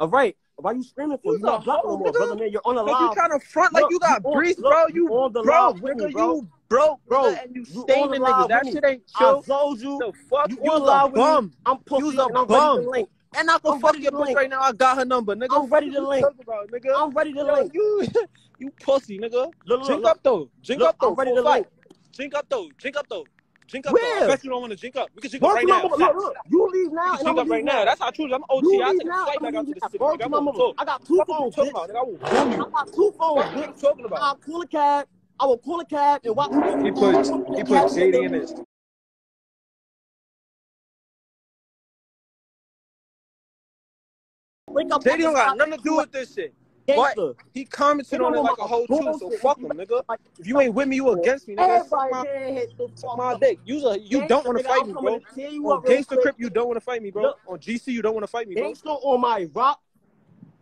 All right. Why you screaming for? You's You not hoe, no more, brother man. You're on the Cause you trying to front like Look, you got breeze, bro. you on the live with nigga. bro. You broke, Bro, and you you on shaming niggas. That shit ain't I chill. told you. The fuck, You you was a bum. I'm pussy and I'm ready bum. to link. And I can fuck your bitch right now. I got her number, nigga. I'm ready to link. about, nigga? I'm ready to link. you, you pussy, nigga. Look, look, Drink up though. Drink up though. I'm ready to link. Drink up though. Drink up though. Drink up Where? though. I bet you don't want to drink up. We can drink up right now. Look, look. You leave now We can and drink I'm up right now. now. That's how true. I'm OT. You I leave take a now flight back out to leaving the city. Word I'm my gonna mother. talk. I got two Fuck what you phones, talking about. I will boom I got two phones, Fuck what you talking about. I'll call a cab. I will call a cab and watch. He put he put JD in it. Link up JD don't got nothing to do with this shit. Gangster. He commented on it like a hoe too, so fuck him, nigga. If you ain't with me, you against me, nigga. Suck my, hit suck my dick. You a, you don't want to fight me, bro. to On up real Gangsta quick. Crip, you don't want to fight me, bro. Look. On GC, you don't want to fight me, bro. Gangsta on my rock.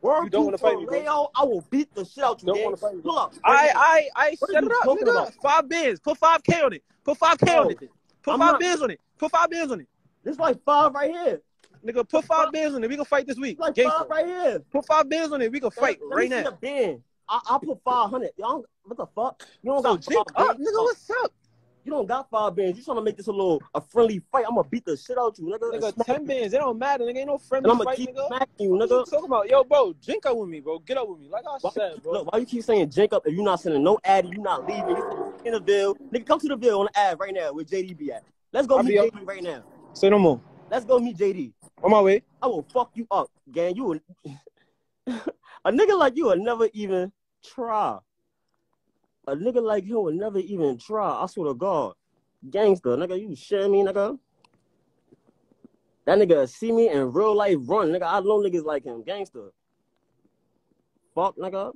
Word You don't wanna fight me, bro. Leo, I will beat the shit out you, Don't fight me, bro. Pull up. I I I set it up, nigga. about? Five bands. Put five K on it. Put five K on it. Put five bands on it. Put five bands on it. This like five right here. Nigga, put five bands on it. We can fight this week. Like five right here. Put five bands on it. We can fight Let right now. the band. I, I'll put 500. Y'all, what the fuck? You don't So got five up, bands. nigga. What's up? You don't got five bands. You trying to make this a little a friendly fight. I'm gonna beat the shit out of you, nigga. and Nigga, ten you. bands. It don't matter. Nigga, ain't no And friendly I'm gonna fight, keep nigga. smacking you, What you nigga. talking about? Yo, bro, drink up with me, bro. Get up with me. Like I Why, said, bro. look, why you keep saying drink up if you not sending no ad, you not leaving, you in the Ville. Nigga, come to the bill on the ad right now where JD be at. Let's go I'll meet be up. JD right now. Say no more. Let's go meet JD. On my way. I will fuck you up, gang. You will a nigga like you will never even try. A nigga like you will never even try. I swear to God. Gangster, nigga, you shit me, nigga. That nigga see me in real life run, nigga. I know niggas like him, gangster. Fuck, nigga.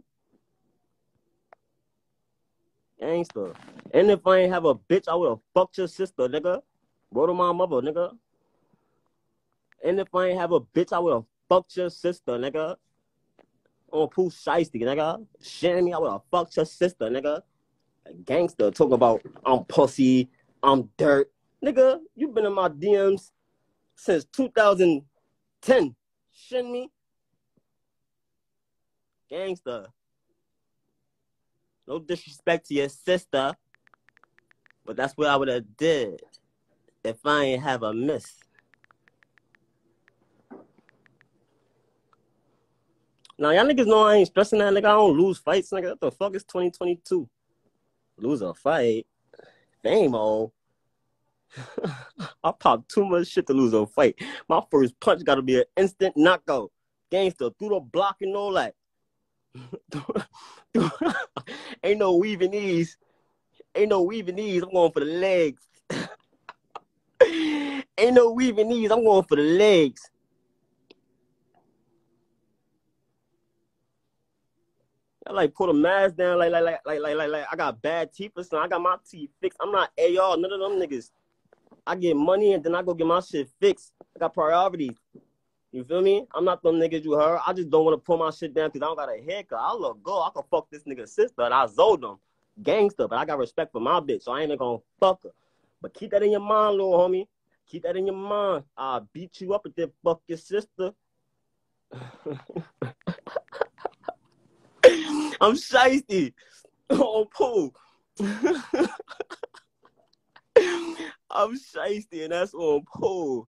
Gangster. And if I ain't have a bitch, I would have fucked your sister, nigga. Word to my mother, nigga. And if I ain't have a bitch, I would have fucked your sister, nigga. On Pooh Shiesty, nigga. Me, I would have fucked your sister, nigga. A gangster talking about I'm pussy, I'm dirt. Nigga, You've been in my DMs since 2010. Shitting me? Gangster. No disrespect to your sister, but that's what I would have did if I ain't have a miss. Now y'all niggas know I ain't stressing that nigga. I don't lose fights, nigga. What the fuck is 2022? Lose a fight. Fame on. I pop too much shit to lose a fight. My first punch gotta be an instant knockout. Gangster through the block and all that. Ain't no weaving knees. Ain't no weaving knees. I'm going for the legs. Ain't no weaving knees. I'm going for the legs. I like pull the mask down like like like like like like, I got bad teeth or something. I got my teeth fixed. I'm not AR, none of them niggas. I get money and then I go get my shit fixed. I got priorities. You feel me? I'm not them niggas you heard. I just don't want to pull my shit down because I don't got a haircut. I look good. I can fuck this nigga's sister and I zold them. Gangster, but I got respect for my bitch, so I ain't gonna fuck her. But keep that in your mind, little homie. Keep that in your mind. I'll beat you up and then fuck your sister. I'm shiesty. On oh, Pooh. I'm shiesty and that's on Pooh.